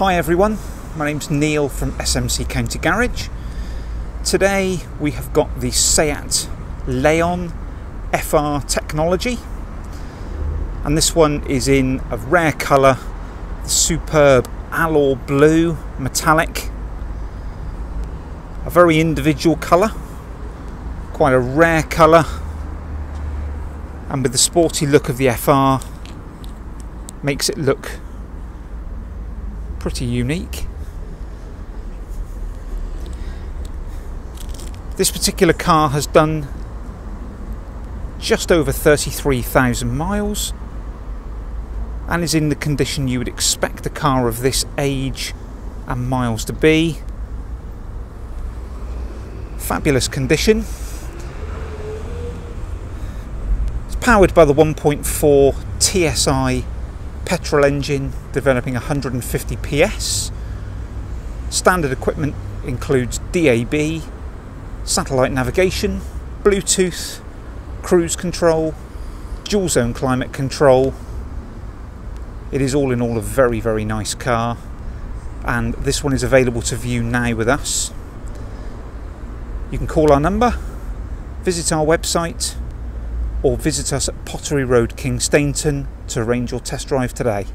Hi everyone, my name's Neil from SMC County Garage. Today we have got the Seat Leon FR technology and this one is in a rare colour, the superb alloy blue metallic. A very individual colour, quite a rare colour and with the sporty look of the FR makes it look pretty unique. This particular car has done just over 33,000 miles and is in the condition you would expect a car of this age and miles to be. Fabulous condition. It's powered by the 1.4 TSI petrol engine developing 150 PS. Standard equipment includes DAB, satellite navigation, Bluetooth, cruise control, dual zone climate control. It is all in all a very, very nice car, and this one is available to view now with us. You can call our number, visit our website, or visit us at Pottery Road, Kingsteignton to arrange your test drive today.